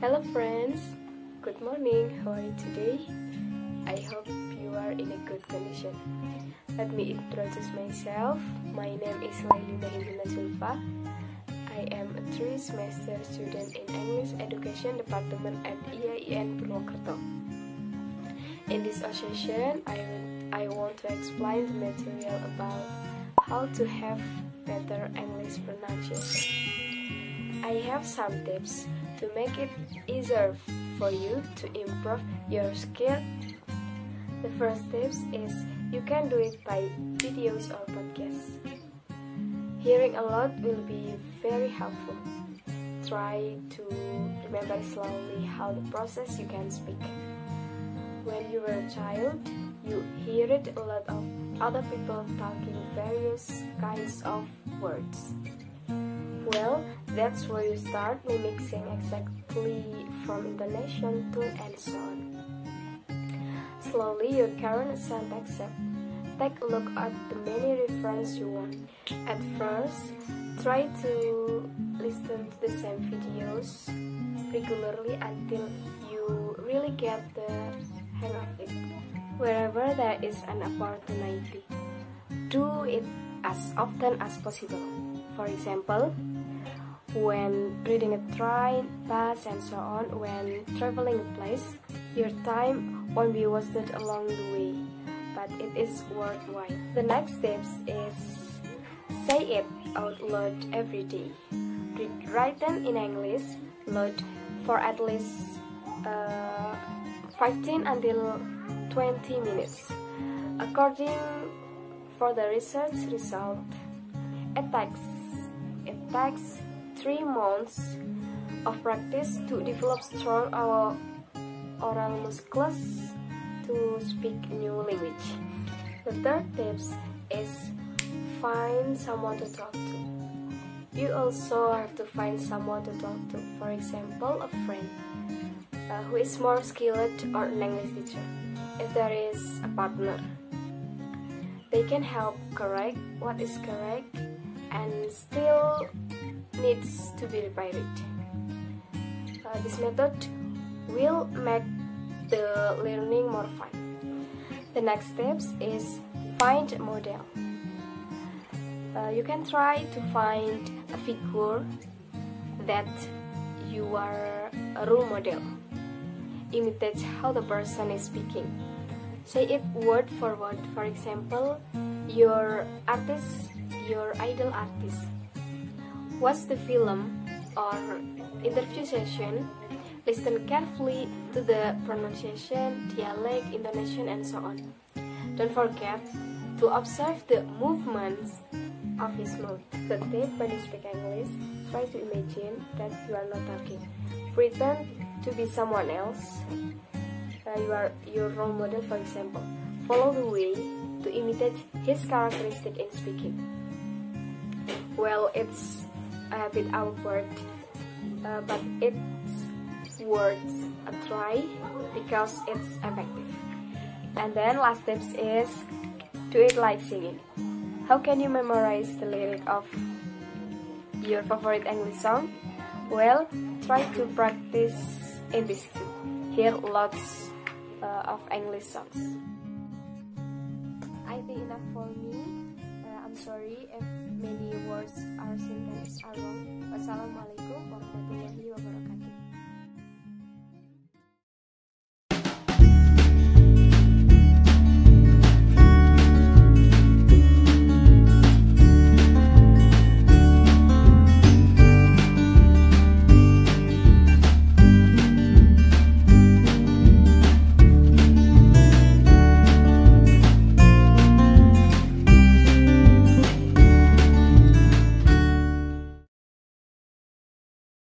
Hello friends, good morning, how are you today? I hope you are in a good condition. Let me introduce myself. My name is Lailina Hinduna Zulfa. I am a three semester student in English Education Department at IAIN Purwokerto. In this session, I, I want to explain the material about how to have better English pronunciation. I have some tips to make it easier for you to improve your skill. The first tips is you can do it by videos or podcasts. Hearing a lot will be very helpful. Try to remember slowly how the process you can speak. When you were a child, you hear it a lot of other people talking various kinds of words. That's where you start mimicking exactly from intonation, tone, and so on. Slowly, your current syntax Take a look at the many references you want. At first, try to listen to the same videos regularly until you really get the hang of it. Wherever there is an opportunity, do it as often as possible. For example, when reading a train, bus, and so on, when traveling a place, your time won't be wasted along the way but it is worthwhile. The next tips is say it out loud every day. Read them in English loud for at least uh, 15 until 20 minutes. According for the research result, it takes it takes three months of practice to develop strong our oral muscles to speak new language. The third tips is find someone to talk to. You also have to find someone to talk to, for example, a friend uh, who is more skilled or an English teacher. If there is a partner, they can help correct what is correct and still needs to be repaired. Uh, this method will make the learning more fun. The next steps is find a model. Uh, you can try to find a figure that you are a role model. Imitate how the person is speaking. Say it word for word. For example, your artist, your idol artist. Watch the film or interview session Listen carefully to the pronunciation, dialect, intonation, and so on. Don't forget to observe the movements of his mouth. The tip when you speak English, try to imagine that you are not talking. Pretend to be someone else. You are your role model, for example. Follow the way to imitate his characteristic in speaking. Well, it's a bit awkward, uh, but it's worth a try because it's effective. And then last tips is do it like singing. How can you memorize the lyric of your favorite English song? Well, try to practice in this. Hear lots uh, of English songs. I think enough for me. Uh, I'm sorry if many words or sentences are wrong. Wassalamualaikum warahmatullahi wabarakatuh.